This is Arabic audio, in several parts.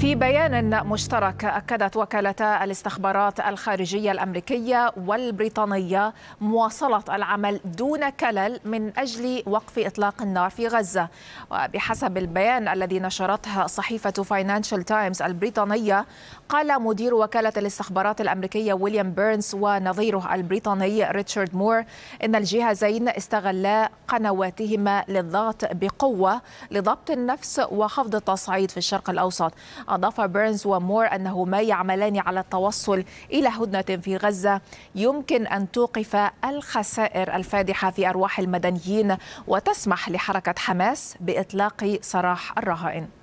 في بيان مشترك أكدت وكالتا الاستخبارات الخارجية الأمريكية والبريطانية مواصلة العمل دون كلل من أجل وقف إطلاق النار في غزة. وبحسب البيان الذي نشرته صحيفة فاينانشال تايمز البريطانية قال مدير وكالة الاستخبارات الأمريكية ويليام بيرنز ونظيره البريطاني ريتشارد مور إن الجهازين استغلا قنواتهما للضغط بقوة لضبط النفس وخفض التصعيد في الشرق الأوسط. أضاف بيرنز ومور أنه ما يعملان على التوصل إلى هدنة في غزة يمكن أن توقف الخسائر الفادحة في أرواح المدنيين وتسمح لحركة حماس بإطلاق سراح الرهائن.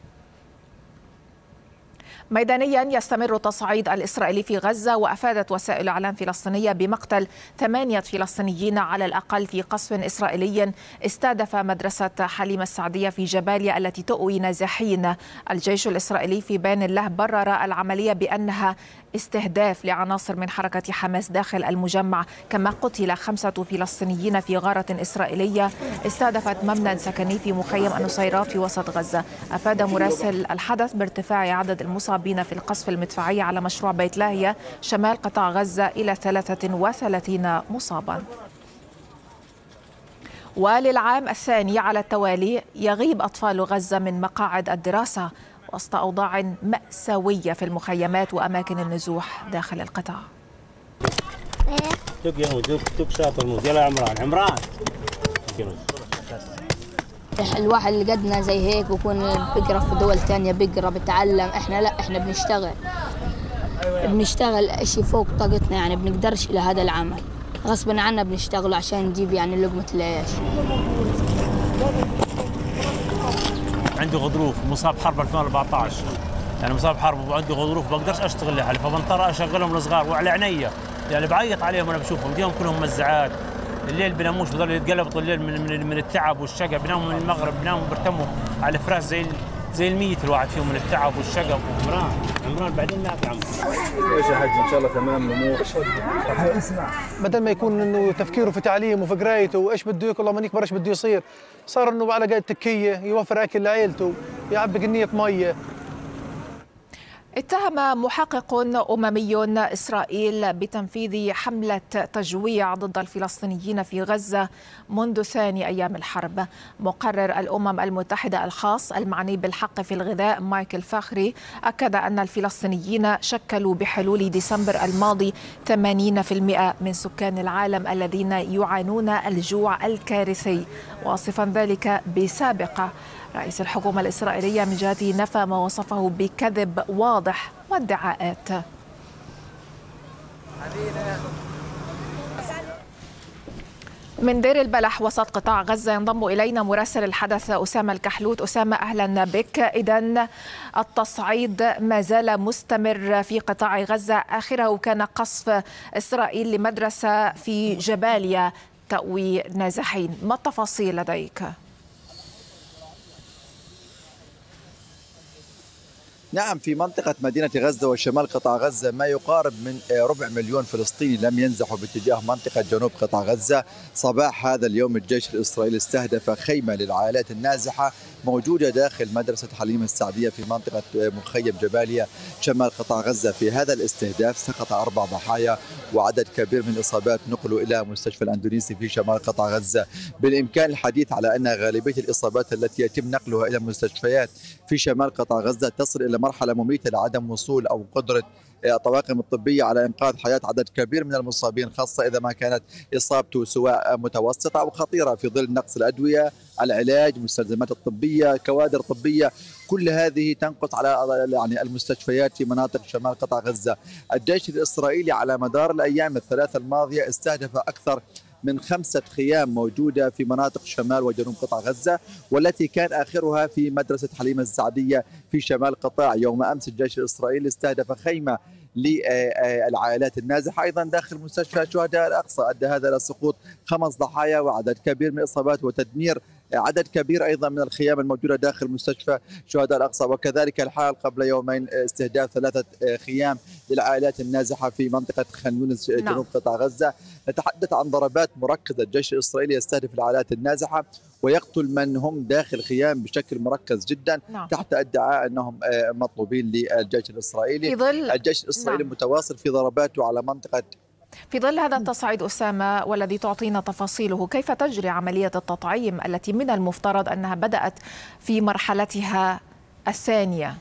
ميدانيا يستمر التصعيد الإسرائيلي في غزة وأفادت وسائل إعلام فلسطينية بمقتل ثمانية فلسطينيين على الأقل في قصف إسرائيلي استهدف مدرسة حليمة السعدية في جباليا التي تؤوي نازحين. الجيش الإسرائيلي في بيان له برر العملية بأنها استهداف لعناصر من حركة حماس داخل المجمع. كما قتل خمسة فلسطينيين في غارة إسرائيلية. استهدفت مبنى سكني في مخيم النصيرات في وسط غزة. أفاد مراسل الحدث بارتفاع عدد المصابين في القصف المدفعي على مشروع بيت لاهية شمال قطاع غزة إلى 33 مصابا. وللعام الثاني على التوالي يغيب أطفال غزة من مقاعد الدراسة وسط أوضاع مأساوية في المخيمات وأماكن النزوح داخل القطاع. دق يا شاطر عمران. عمران. الواحد اللي قدنا زي هيك بكون بيقرأ في دول تانية بيقرأ بتعلم إحنا لا إحنا بنشتغل. بنشتغل إشي فوق طاقتنا يعني بنقدرش إلى هذا العمل. غصبا عنا بنشتغل عشان نجيب يعني لقمة العيش. عندي غضروف مصاب حرب 2014 يعني مصاب حرب وعندي غضروف بقدرش أشتغل لحالي فبنضطر أشغلهم الصغار وعلى عينيا. يعني بعيط عليهم وأنا بشوفهم. اليوم كلهم مزعات. الليل بناموش بضل يتقلبوا طول الليل من, من, من التعب والشقى بناموا من المغرب بناموا برتموا على فراش زي زي الميت الواحد فيهم من التعب والشقى عمران عمران بعدين لا في عمران إيش يا حاج؟ إن شاء الله تمام الأمور اسمع بدل ما يكون إنه تفكيره في تعليمه وفي قرايته وإيش بده ياكل من يكبر إيش بده يصير صار إنه على قد تكية يوفر أكل لعيلته يعبي قنيه مية. اتهم محقق أممي إسرائيل بتنفيذ حملة تجويع ضد الفلسطينيين في غزة منذ ثاني أيام الحرب. مقرر الأمم المتحدة الخاص المعني بالحق في الغذاء مايكل فاخري أكد أن الفلسطينيين شكلوا بحلول ديسمبر الماضي 80% من سكان العالم الذين يعانون الجوع الكارثي. واصفا ذلك بسابقة رئيس الحكومة الإسرائيلية من جهته نفى ما وصفه بكذب واضح وادعاءات من دير البلح وسط قطاع غزة ينضم إلينا مراسل الحدث أسامة الكحلوت. أسامة أهلا بك. إذا التصعيد ما زال مستمر في قطاع غزة. آخره كان قصف إسرائيل لمدرسة في جباليا تأوي نازحين. ما التفاصيل لديك؟ نعم في منطقة مدينة غزة وشمال قطاع غزة ما يقارب من ربع مليون فلسطيني لم ينزحوا باتجاه منطقة جنوب قطاع غزة. صباح هذا اليوم الجيش الإسرائيلي استهدف خيمة للعائلات النازحة موجودة داخل مدرسة حليمة السعدية في منطقة مخيم جباليا شمال قطاع غزة. في هذا الاستهداف سقط أربع ضحايا وعدد كبير من الإصابات نقلوا إلى مستشفى الأندونيسي في شمال قطاع غزة. بالإمكان الحديث على أن غالبية الإصابات التي يتم نقلها إلى مستشفيات في شمال قطاع غزة تصل إلى مرحلة مميتة لعدم وصول أو قدرة الطواقم الطبية على إنقاذ حياة عدد كبير من المصابين خاصة إذا ما كانت إصابته سواء متوسطة أو خطيرة. في ظل نقص الأدوية العلاج المستلزمات الطبية كوادر طبية كل هذه تنقص على يعني المستشفيات في مناطق شمال قطاع غزة. الجيش الإسرائيلي على مدار الأيام الثلاثة الماضية استهدف أكثر من خمسة خيام موجودة في مناطق شمال وجنوب قطاع غزة والتي كان آخرها في مدرسة حليمة السعدية في شمال قطاع. يوم أمس الجيش الإسرائيلي استهدف خيمة للعائلات النازحة أيضا داخل مستشفى شهداء الأقصى. أدى هذا إلى سقوط خمس ضحايا وعدد كبير من الإصابات وتدمير عدد كبير أيضا من الخيام الموجودة داخل مستشفى شهداء الأقصى وكذلك الحال قبل يومين استهداف ثلاثة خيام للعائلات النازحة في منطقة خان يونس جنوب نعم. قطاع غزة نتحدث عن ضربات مركزة الجيش الإسرائيلي يستهدف العائلات النازحة ويقتل من هم داخل خيام بشكل مركز جدا نعم. تحت ادعاء أنهم مطلوبين للجيش الإسرائيلي الجيش الإسرائيلي نعم. متواصل في ضرباته على منطقة في ظل هذا التصعيد أسامة والذي تعطينا تفاصيله كيف تجري عملية التطعيم التي من المفترض أنها بدأت في مرحلتها الثانية؟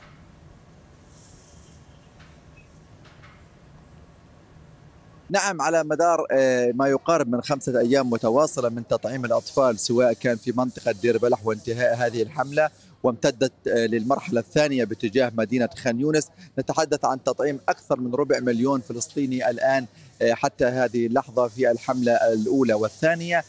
نعم على مدار ما يقارب من خمسة أيام متواصلة من تطعيم الأطفال سواء كان في منطقة دير بلح وانتهاء هذه الحملة وامتدت للمرحلة الثانية باتجاه مدينة خان يونس. نتحدث عن تطعيم أكثر من ربع مليون فلسطيني الآن حتى هذه اللحظة في الحملة الأولى والثانية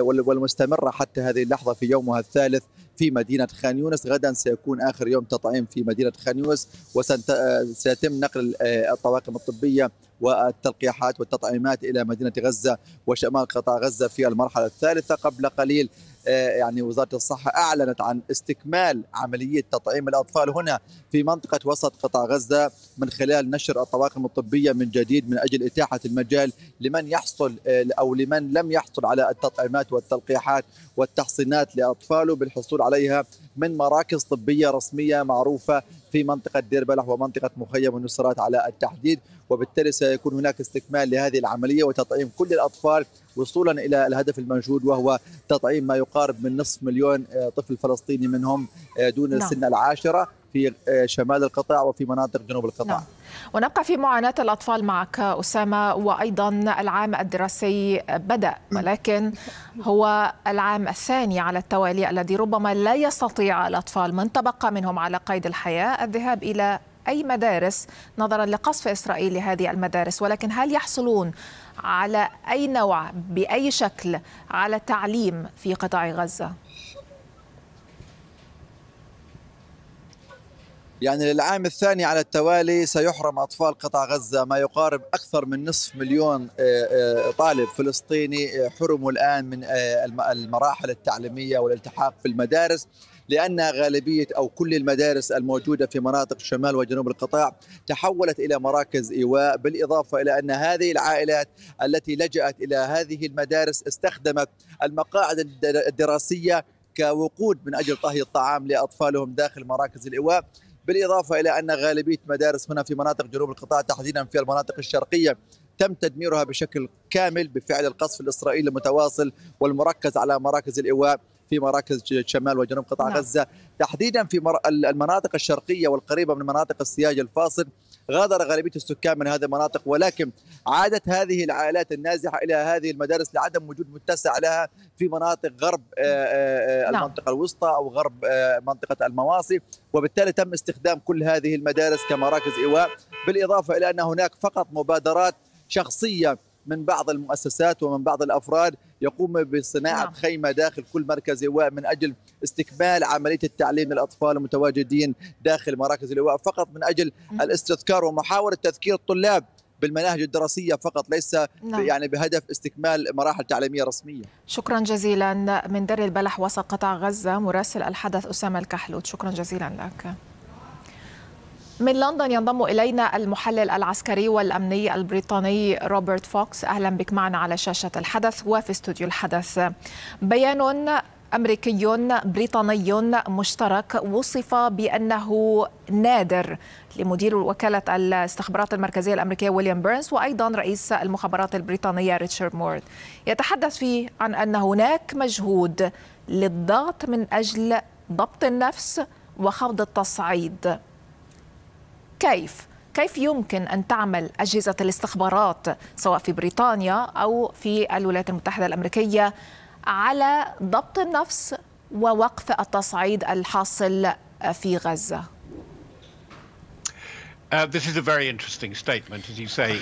والمستمرة حتى هذه اللحظة في يومها الثالث في مدينة خان يونس. غدا سيكون آخر يوم تطعيم في مدينة خان يونس وسيتم نقل الطواقم الطبية والتلقيحات والتطعيمات إلى مدينة غزة وشمال قطاع غزة في المرحلة الثالثة. قبل قليل يعني وزارة الصحة أعلنت عن استكمال عملية تطعيم الأطفال هنا في منطقة وسط قطاع غزة من خلال نشر الطواقم الطبية من جديد من أجل إتاحة المجال لمن يحصل أو لمن لم يحصل على التطعيمات والتلقيحات والتحصينات لأطفاله بالحصول عليها. من مراكز طبية رسمية معروفة في منطقة دير بلح ومنطقة مخيم النصرات على التحديد وبالتالي سيكون هناك استكمال لهذه العملية وتطعيم كل الأطفال وصولا إلى الهدف المنشود وهو تطعيم ما يقارب من نصف مليون طفل فلسطيني منهم دون نعم. سن العاشرة في شمال القطاع وفي مناطق جنوب القطاع. نعم. ونبقى في معاناة الأطفال معك أسامة وأيضا العام الدراسي بدأ ولكن هو العام الثاني على التوالي الذي ربما لا يستطيع الأطفال من تبقى منهم على قيد الحياة الذهاب إلى أي مدارس نظرا لقصف إسرائيل لهذه المدارس ولكن هل يحصلون على أي نوع بأي شكل على تعليم في قطاع غزة؟ يعني للعام الثاني على التوالي سيحرم أطفال قطاع غزة ما يقارب أكثر من نصف مليون طالب فلسطيني حرموا الآن من المراحل التعليمية والالتحاق في المدارس لأن غالبية أو كل المدارس الموجودة في مناطق شمال وجنوب القطاع تحولت إلى مراكز إيواء بالإضافة إلى أن هذه العائلات التي لجأت إلى هذه المدارس استخدمت المقاعد الدراسية كوقود من أجل طهي الطعام لأطفالهم داخل مراكز الإيواء. بالإضافة إلى أن غالبية مدارس هنا في مناطق جنوب القطاع تحديدا في المناطق الشرقية تم تدميرها بشكل كامل بفعل القصف الإسرائيلي المتواصل والمركز على مراكز الإيواء في مراكز شمال وجنوب قطاع نعم. غزة تحديدا في المناطق الشرقية والقريبة من مناطق السياج الفاصل غادر غالبية السكان من هذه المناطق ولكن عادت هذه العائلات النازحة إلى هذه المدارس لعدم وجود متسع لها في مناطق غرب المنطقة الوسطى أو غرب منطقة المواصي. وبالتالي تم استخدام كل هذه المدارس كمراكز إيواء بالإضافة إلى أن هناك فقط مبادرات شخصية من بعض المؤسسات ومن بعض الأفراد يقوم بصناعة نعم. خيمة داخل كل مركز إيواء من أجل استكمال عملية التعليم للأطفال المتواجدين داخل مراكز الإيواء فقط من أجل م. الاستذكار ومحاولة تذكير الطلاب بالمناهج الدراسية فقط ليس نعم. يعني بهدف استكمال مراحل تعليمية رسمية. شكرا جزيلا من در البلح وسط قطاع غزة مراسل الحدث أسامة الكحلوت شكرا جزيلا لك. من لندن ينضم إلينا المحلل العسكري والأمني البريطاني روبرت فوكس أهلا بك معنا على شاشة الحدث وفي استوديو الحدث. بيان أمريكي بريطاني مشترك وصف بأنه نادر لمدير وكالة الاستخبارات المركزية الأمريكية ويليام بيرنز وأيضا رئيس المخابرات البريطانية ريتشارد مورد. يتحدث فيه عن أن هناك مجهود للضغط من أجل ضبط النفس وخفض التصعيد. كيف؟ كيف يمكن أن تعمل أجهزة الاستخبارات سواء في بريطانيا أو في الولايات المتحدة الأمريكية على ضبط النفس ووقف التصعيد الحاصل في غزه؟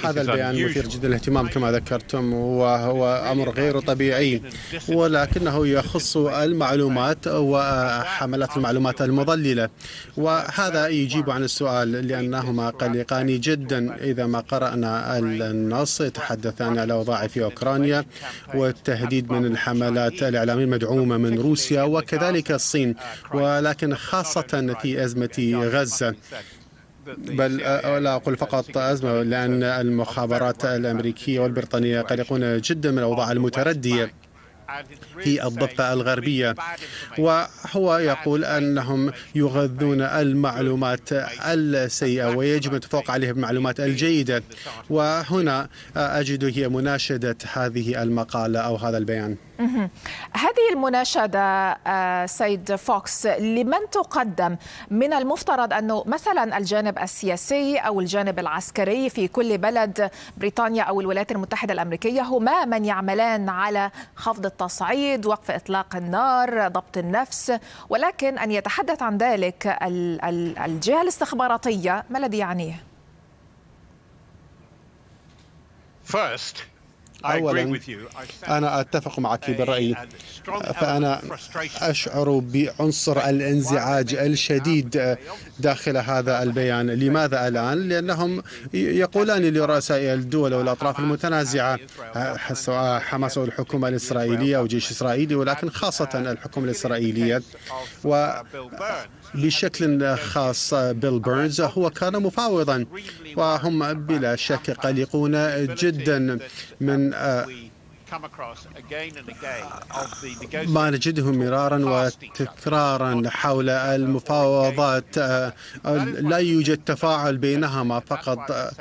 هذا البيان مثير جدا للاهتمام كما ذكرتم وهو أمر غير طبيعي ولكنه يخص المعلومات وحملات المعلومات المضللة. وهذا يجيب عن السؤال لأنهما قلقان جدا. إذا ما قرأنا النص يتحدثان على الأوضاع في أوكرانيا والتهديد من الحملات الإعلامية المدعومة من روسيا وكذلك الصين ولكن خاصة في أزمة غزة. بل لا أقول فقط أزمة لأن المخابرات الأمريكية والبريطانية قلقون جدا من الأوضاع المتردية في الضفة الغربية. وهو يقول أنهم يغذون المعلومات السيئة ويجب أن تفوق عليها بالمعلومات الجيدة. وهنا أجد هي مناشدة هذه المقالة أو هذا البيان. هذه المناشدة سيد فوكس لمن تقدم من المفترض أنه مثلا الجانب السياسي أو الجانب العسكري في كل بلد بريطانيا أو الولايات المتحدة الأمريكية هما من يعملان على خفض التصعيد وقف إطلاق النار ضبط النفس ولكن أن يتحدث عن ذلك الجهة الاستخباراتية ما الذي يعنيه؟ First, أولا أنا أتفق معك بالرأي. فأنا أشعر بعنصر الانزعاج الشديد داخل هذا البيان. لماذا الآن؟ لأنهم يقولان لرؤساء الدول والأطراف المتنازعة سواء حماس أو الحكومة الإسرائيلية أو جيش إسرائيلي ولكن خاصة الحكومة الإسرائيلية. و بشكل خاص بيل بيرنز هو كان مفاوضا. وهم بلا شك قلقون جدا من uh, ما نجده مرارا وتكرارا حول المفاوضات لا يوجد تفاعل بينهما فقط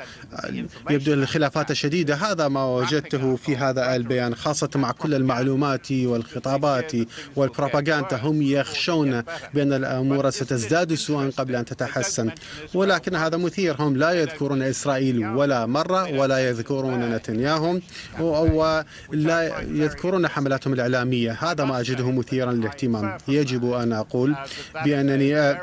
يبدو الخلافات الشديدة. هذا ما وجدته في هذا البيان خاصة مع كل المعلومات والخطابات والبروباغندا. هم يخشون بأن الأمور ستزداد سوءا قبل أن تتحسن. ولكن هذا مثير. هم لا يذكرون إسرائيل ولا مرة ولا يذكرون نتنياهو. لا يذكرون حملاتهم الإعلامية. هذا ما أجده مثيرا للاهتمام. يجب أن أقول بأنني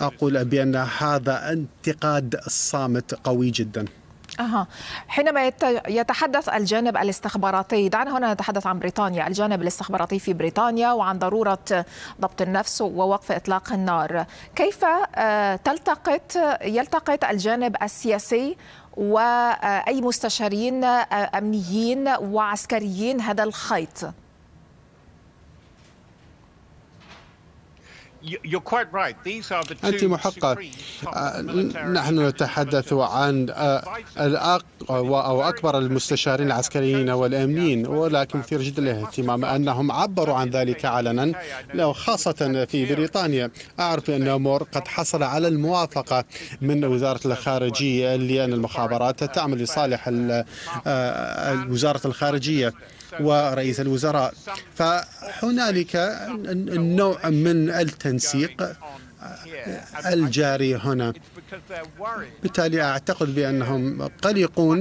أقول بأن هذا انتقاد صامت قوي جدا. أها. حينما يتحدث الجانب الاستخباراتي دعنا هنا نتحدث عن بريطانيا. الجانب الاستخباراتي في بريطانيا وعن ضرورة ضبط النفس ووقف إطلاق النار. كيف تلتقط يلتقط الجانب السياسي وأي مستشارين أمنيين وعسكريين هذا الخيط. أنت محقة نحن نتحدث عن الأقوى أو أكبر المستشارين العسكريين والأمنيين ولكن مثير جدا الاهتمام أنهم عبروا عن ذلك علنا خاصة في بريطانيا. أعرف أن مور قد حصل على الموافقة من وزارة الخارجية لأن المخابرات تعمل لصالح وزارة الخارجية. ورئيس الوزراء. فهنالك نوع من التنسيق الجاري هنا. بالتالي أعتقد بأنهم قلقون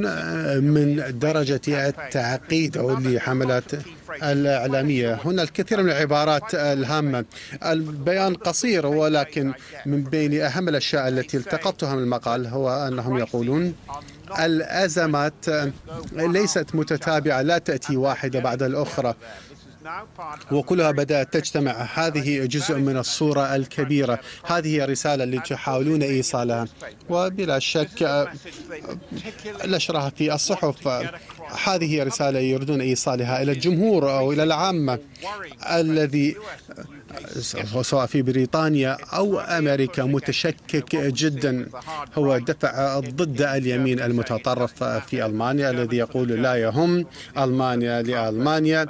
من درجة التعقيد أو لحملات الإعلامية. هنا الكثير من العبارات الهامة. البيان قصير ولكن من بين أهم الأشياء التي التقطتها من المقال هو أنهم يقولون الأزمات ليست متتابعة لا تأتي واحدة بعد الأخرى وكلها بدأت تجتمع. هذه جزء من الصورة الكبيرة. هذه هي الرسالة التي يحاولون إيصالها. وبلا شك نشرها في الصحف. هذه هي رسالة يريدون إيصالها إلى الجمهور أو إلى العامة الذي سواء في بريطانيا أو أمريكا متشكك جدا. هو دفع ضد اليمين المتطرف في ألمانيا الذي يقول لا يهم ألمانيا لألمانيا.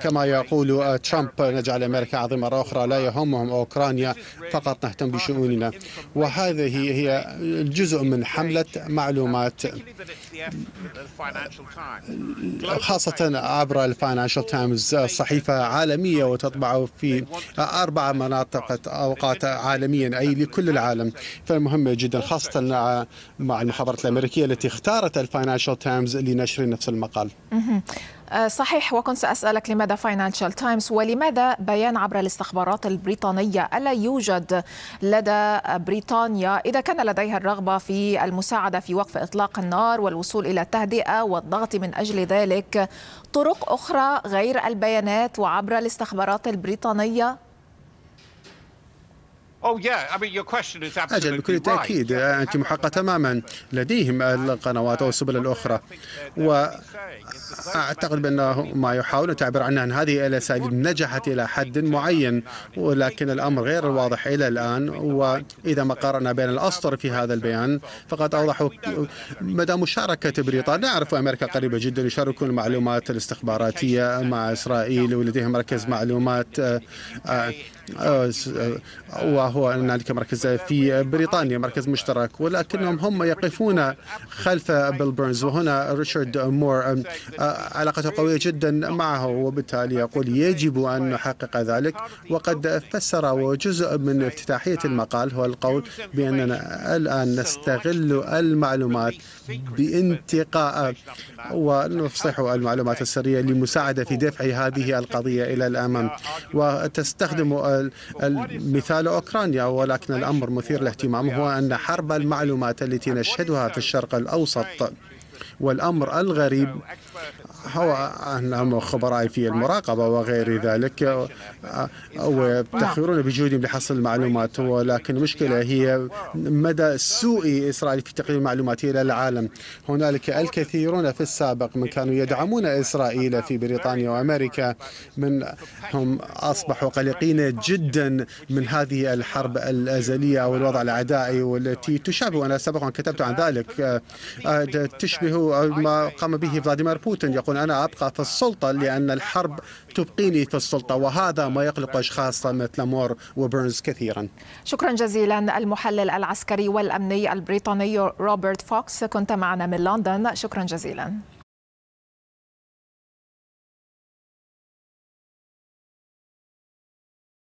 كما يقول ترامب نجعل أمريكا عظيمة مرة أخرى لا يهمهم أوكرانيا فقط نهتم بشؤوننا. وهذه هي جزء من حملة معلومات. خاصة عبر الفاينانشال تايمز صحيفة عالمية وتطبع في أربع مناطق أوقات عالميا أي لكل العالم. فمهم جدا خاصة مع المخابرات الأمريكية التي اختارت الفاينانشال تايمز لنشر نفس المقال. صحيح وكنت سأسألك لماذا فاينانشال تايمز ولماذا بيان عبر الاستخبارات البريطانية ألا يوجد لدى بريطانيا إذا كان لديها الرغبة في المساعدة في وقف إطلاق النار والوصول إلى التهدئة والضغط من أجل ذلك طرق أخرى غير البيانات وعبر الاستخبارات البريطانية؟ أجل بكل تأكيد أنت محقة تماما لديهم القنوات أو السبل الأخرى. وأعتقد بأنه ما يحاولون تعبير عنها أن هذه الأساليب نجحت إلى حد معين. ولكن الأمر غير واضح إلى الآن. وإذا ما قارنا بين الأسطر في هذا البيان فقد أوضحوا مدى مشاركة بريطانيا. نعرف أمريكا قريبة جدا يشاركون المعلومات الاستخباراتية مع إسرائيل ولديهم مركز معلومات آه، آه، آه، وهو هنالك مركز في بريطانيا مركز مشترك ولكنهم هم يقفون خلف بيل بيرنز وهنا ريتشارد مور علاقته قوية جدا معه وبالتالي يقول يجب أن نحقق ذلك. وقد فسر وجزء من افتتاحية المقال هو القول بأننا الآن نستغل المعلومات بانتقاء ونفصح المعلومات السرية لمساعدة في دفع هذه القضية إلى الأمام. وتستخدم المثال أوكرانيا ولكن الأمر مثير للاهتمام هو أن حرب المعلومات التي نشهدها في الشرق الأوسط والأمر الغريب هو أنهم خبراء في المراقبة وغير ذلك ويفتخرون بجهودهم لحصل المعلومات. ولكن المشكلة هي مدى سوء إسرائيل في تقديم المعلومات إلى العالم. هنالك الكثيرون في السابق من كانوا يدعمون إسرائيل في بريطانيا وأمريكا. من هم أصبحوا قلقين جدا من هذه الحرب الأزلية أو الوضع العدائي والتي تشابه أنا سبقا كتبت عن ذلك تشبه ما قام به فلاديمير بوتين يقول أنا أبقى في السلطة لأن الحرب تبقيني في السلطة وهذا ما يقلق أشخاص مثل مور وبيرنز كثيرا. شكرا جزيلا المحلل العسكري والأمني البريطاني روبرت فوكس كنت معنا من لندن. شكرا جزيلا.